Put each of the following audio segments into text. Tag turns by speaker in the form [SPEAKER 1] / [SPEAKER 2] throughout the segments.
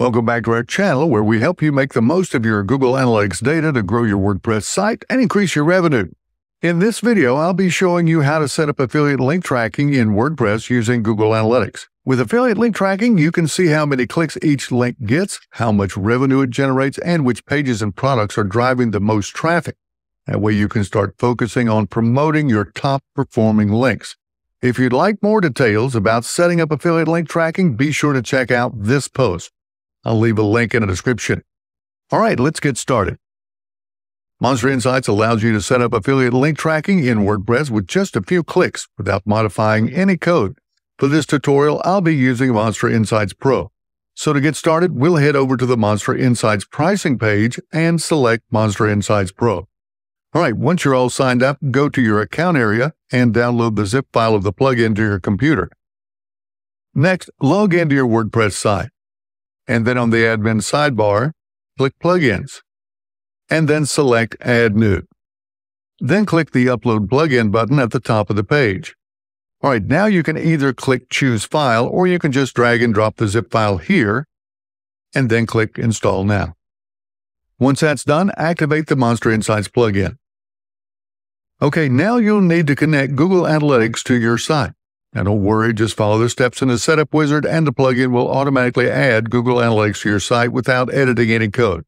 [SPEAKER 1] Welcome back to our channel where we help you make the most of your Google Analytics data to grow your WordPress site and increase your revenue. In this video, I'll be showing you how to set up affiliate link tracking in WordPress using Google Analytics. With affiliate link tracking, you can see how many clicks each link gets, how much revenue it generates, and which pages and products are driving the most traffic. That way you can start focusing on promoting your top performing links. If you'd like more details about setting up affiliate link tracking, be sure to check out this post. I'll leave a link in the description. All right, let's get started. Monster Insights allows you to set up affiliate link tracking in WordPress with just a few clicks without modifying any code. For this tutorial, I'll be using Monster Insights Pro. So to get started, we'll head over to the Monster Insights pricing page and select Monster Insights Pro. All right, once you're all signed up, go to your account area and download the zip file of the plugin to your computer. Next, log into your WordPress site and then on the admin sidebar, click Plugins, and then select Add New. Then click the Upload Plugin button at the top of the page. All right, now you can either click Choose File or you can just drag and drop the zip file here and then click Install Now. Once that's done, activate the Monster Insights plugin. Okay, now you'll need to connect Google Analytics to your site. Now don't worry, just follow the steps in the setup wizard and the plugin will automatically add Google Analytics to your site without editing any code.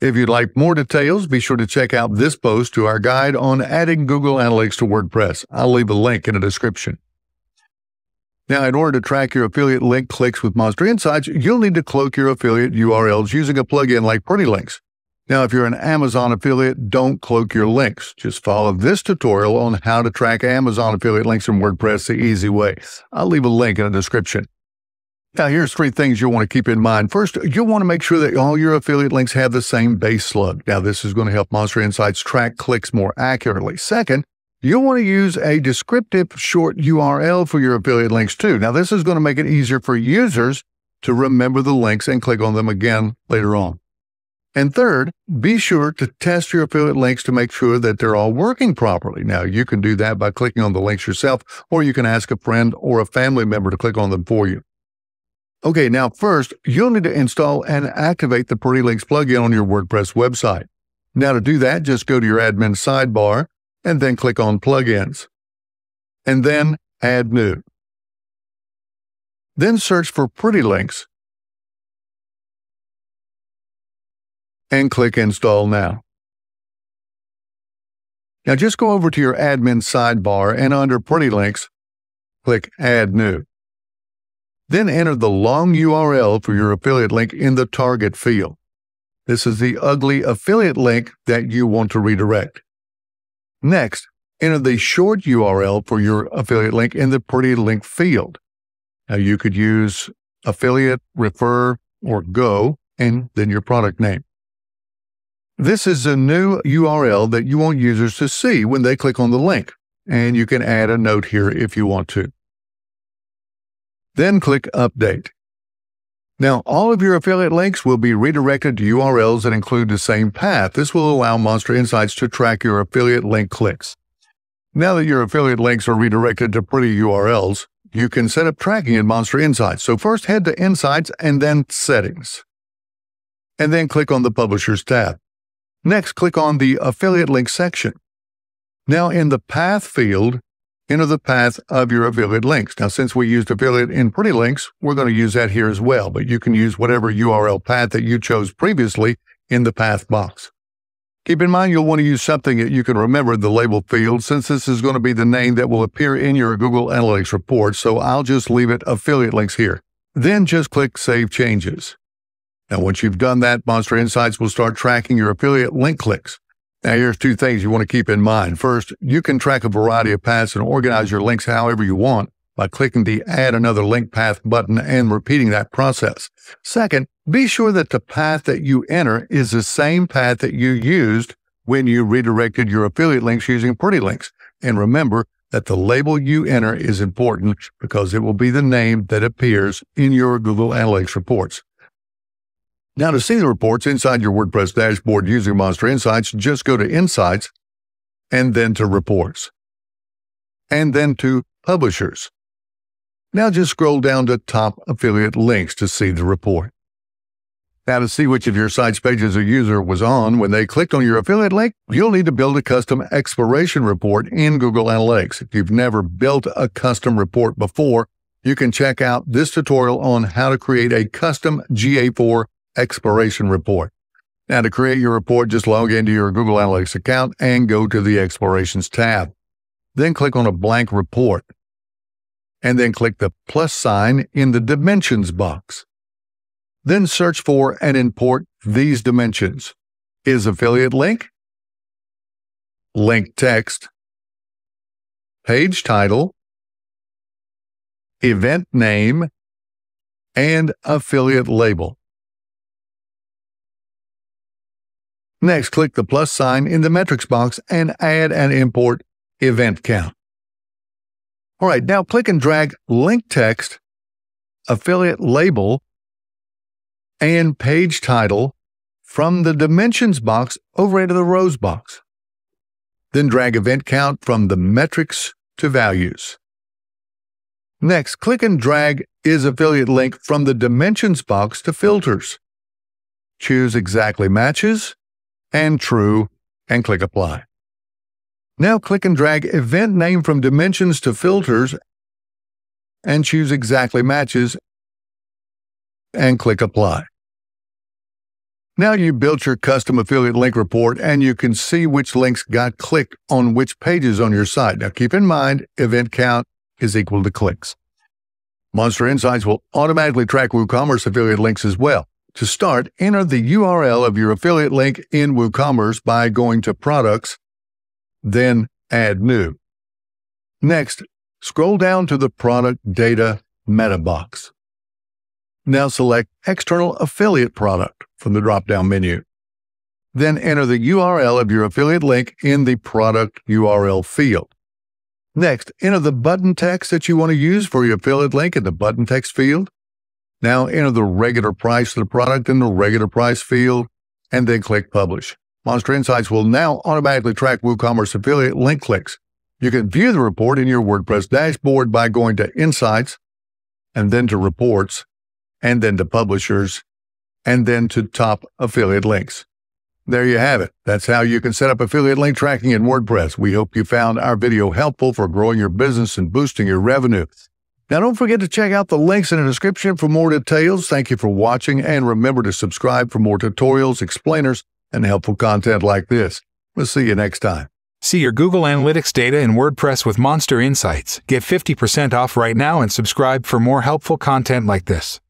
[SPEAKER 1] If you'd like more details, be sure to check out this post to our guide on adding Google Analytics to WordPress. I'll leave a link in the description. Now, in order to track your affiliate link clicks with Monster Insights, you'll need to cloak your affiliate URLs using a plugin like Pretty Links. Now, if you're an Amazon affiliate, don't cloak your links. Just follow this tutorial on how to track Amazon affiliate links in WordPress the easy way. I'll leave a link in the description. Now, here's three things you'll want to keep in mind. First, you'll want to make sure that all your affiliate links have the same base slug. Now, this is going to help Monster Insights track clicks more accurately. Second, you'll want to use a descriptive short URL for your affiliate links too. Now, this is going to make it easier for users to remember the links and click on them again later on. And third, be sure to test your affiliate links to make sure that they're all working properly. Now, you can do that by clicking on the links yourself, or you can ask a friend or a family member to click on them for you. Okay, now first, you'll need to install and activate the Pretty Links plugin on your WordPress website. Now, to do that, just go to your admin sidebar and then click on Plugins. And then Add New. Then search for Pretty Links and click Install Now. Now just go over to your admin sidebar and under Pretty Links, click Add New. Then enter the long URL for your affiliate link in the target field. This is the ugly affiliate link that you want to redirect. Next, enter the short URL for your affiliate link in the Pretty Link field. Now you could use affiliate, refer, or go, and then your product name. This is a new URL that you want users to see when they click on the link, and you can add a note here if you want to. Then click Update. Now, all of your affiliate links will be redirected to URLs that include the same path. This will allow Monster Insights to track your affiliate link clicks. Now that your affiliate links are redirected to pretty URLs, you can set up tracking in Monster Insights. So first head to Insights and then Settings. And then click on the Publishers tab. Next, click on the Affiliate Link section. Now, in the Path field, enter the path of your affiliate links. Now, since we used affiliate in Pretty Links, we're going to use that here as well, but you can use whatever URL path that you chose previously in the path box. Keep in mind, you'll want to use something that you can remember in the label field since this is going to be the name that will appear in your Google Analytics report. So I'll just leave it affiliate links here. Then just click Save Changes. Now, once you've done that, Monster Insights will start tracking your affiliate link clicks. Now, here's two things you want to keep in mind. First, you can track a variety of paths and organize your links however you want by clicking the Add Another Link Path button and repeating that process. Second, be sure that the path that you enter is the same path that you used when you redirected your affiliate links using Pretty Links. And remember that the label you enter is important because it will be the name that appears in your Google Analytics reports. Now, to see the reports inside your WordPress dashboard using Monster Insights, just go to Insights and then to Reports, and then to Publishers. Now just scroll down to Top Affiliate Links to see the report. Now, to see which of your site's pages a user was on when they clicked on your affiliate link, you'll need to build a custom exploration report in Google Analytics. If you've never built a custom report before, you can check out this tutorial on how to create a custom GA4 exploration report. Now, to create your report, just log into your Google Analytics account and go to the Explorations tab. Then click on a blank report, and then click the plus sign in the Dimensions box. Then search for and import these dimensions. Is affiliate link, link text, page title, event name, and affiliate label. Next, click the plus sign in the metrics box and add and import event count. All right, now click and drag link text, affiliate label, and page title from the dimensions box over into the rows box. Then drag event count from the metrics to values. Next, click and drag is affiliate link from the dimensions box to filters. Choose exactly matches and true and click apply. Now click and drag event name from dimensions to filters and choose exactly matches and click apply. Now you built your custom affiliate link report and you can see which links got clicked on which pages on your site. Now keep in mind, event count is equal to clicks. Monster Insights will automatically track WooCommerce affiliate links as well. To start, enter the URL of your affiliate link in WooCommerce by going to Products, then Add New. Next, scroll down to the Product Data Meta box. Now select External Affiliate Product from the drop-down menu. Then enter the URL of your affiliate link in the Product URL field. Next, enter the button text that you want to use for your affiliate link in the button text field. Now enter the regular price of the product in the regular price field, and then click Publish. Monster Insights will now automatically track WooCommerce affiliate link clicks. You can view the report in your WordPress dashboard by going to Insights, and then to Reports, and then to publishers, and then to top affiliate links. There you have it. That's how you can set up affiliate link tracking in WordPress. We hope you found our video helpful for growing your business and boosting your revenue. Now, don't forget to check out the links in the description for more details. Thank you for watching, and remember to subscribe for more tutorials, explainers, and helpful content like this. We'll see you next time.
[SPEAKER 2] See your Google Analytics data in WordPress with Monster Insights. Get 50% off right now and subscribe for more helpful content like this.